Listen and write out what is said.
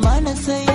mind, I say.